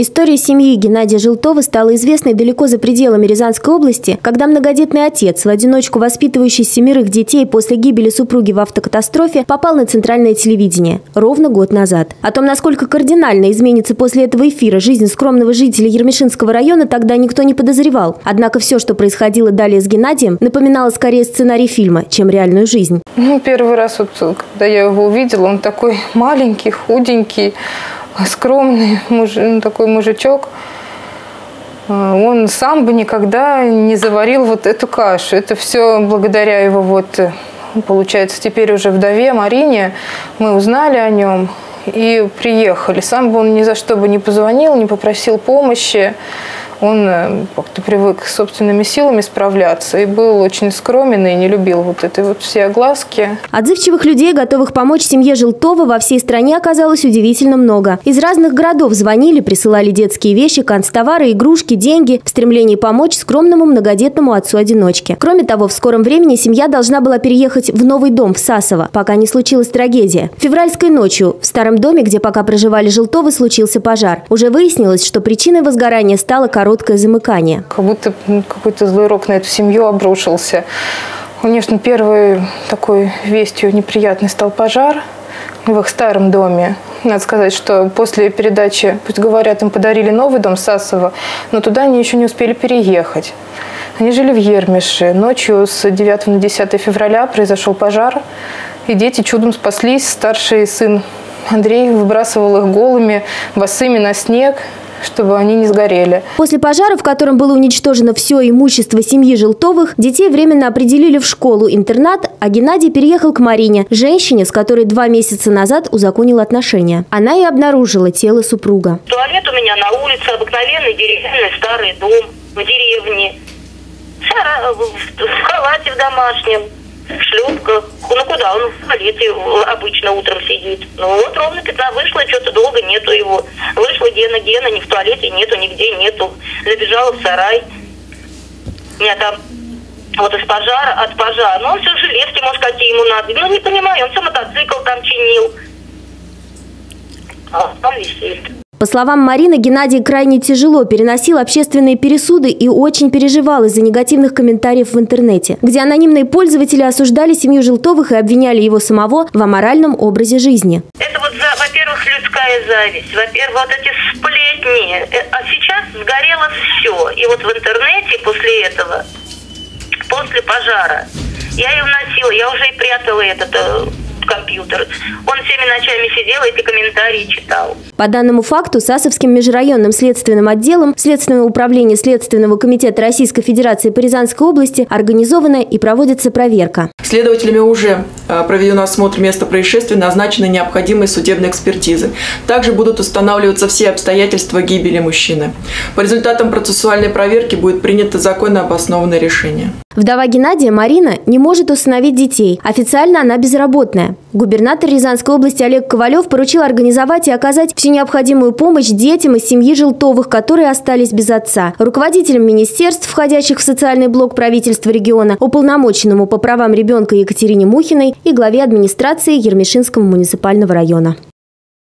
История семьи Геннадия Желтова стала известной далеко за пределами Рязанской области, когда многодетный отец, в одиночку воспитывающий семерых детей после гибели супруги в автокатастрофе, попал на центральное телевидение ровно год назад. О том, насколько кардинально изменится после этого эфира жизнь скромного жителя Ермешинского района, тогда никто не подозревал. Однако все, что происходило далее с Геннадием, напоминало скорее сценарий фильма, чем реальную жизнь. Ну, первый раз, вот, когда я его увидела, он такой маленький, худенький, скромный муж, ну, такой мужичок. А, он сам бы никогда не заварил вот эту кашу. Это все благодаря его вот, э, получается, теперь уже вдове Марине мы узнали о нем и приехали. Сам бы он ни за что бы не позвонил, не попросил помощи он э, как-то привык собственными силами справляться и был очень скромен и не любил вот этой вот все огласки. Отзывчивых людей, готовых помочь семье Желтова, во всей стране оказалось удивительно много. Из разных городов звонили, присылали детские вещи, канцтовары, игрушки, деньги в стремлении помочь скромному многодетному отцу-одиночке. Кроме того, в скором времени семья должна была переехать в новый дом в Сасово, пока не случилась трагедия. Февральской ночью в старом доме, где пока проживали Желтовы, случился пожар. Уже выяснилось, что причиной возгорания стала короткая короткое замыкание. Как будто какой-то злой рок на эту семью обрушился. Конечно, первой такой вестью неприятной стал пожар в их старом доме. Надо сказать, что после передачи, пусть говорят, им подарили новый дом Сасово, но туда они еще не успели переехать. Они жили в Ермише. Ночью с 9 на 10 февраля произошел пожар, и дети чудом спаслись. Старший сын Андрей выбрасывал их голыми, босыми на снег чтобы они не сгорели. После пожара, в котором было уничтожено все имущество семьи Желтовых, детей временно определили в школу-интернат, а Геннадий переехал к Марине, женщине, с которой два месяца назад узаконил отношения. Она и обнаружила тело супруга. Туалет у меня на улице, обыкновенный деревянный старый дом в деревне. В халате в домашнем в шлюпках. Ну куда? Он в туалете обычно утром сидит. Ну вот ровно 15 вышло, что-то долго нету его. Вышла Гена, Гена, ни в туалете нету, нигде нету. Забежала в сарай. Нет, там вот из пожара, от пожара. Ну, он все жилетки, может, какие ему надо. Ну, не понимаю, он все мотоцикл там чинил. А там висит. По словам Марины, Геннадий крайне тяжело переносил общественные пересуды и очень переживал из-за негативных комментариев в интернете, где анонимные пользователи осуждали семью Желтовых и обвиняли его самого в аморальном образе жизни. Это людская зависть, во-первых, вот эти сплетни. Э, а сейчас сгорело все. И вот в интернете после этого, после пожара, я ее вносила, я уже и прятала этот э, компьютер. Он всеми ночами сидел, эти комментарии читал. По данному факту Сасовским межрайонным следственным отделом Следственного управления Следственного комитета Российской Федерации по Рязанской области организована и проводится проверка. Следователями уже проведен осмотр места происшествия, назначены необходимые судебные экспертизы. Также будут устанавливаться все обстоятельства гибели мужчины. По результатам процессуальной проверки будет принято законно обоснованное решение. Вдова Геннадия Марина не может установить детей. Официально она безработная. Губернатор Рязанской области Олег Ковалев поручил организовать и оказать всю необходимую помощь детям из семьи Желтовых, которые остались без отца. Руководителям министерств, входящих в социальный блок правительства региона, уполномоченному по правам ребенка Екатерине Мухиной и главе администрации Ермешинского муниципального района.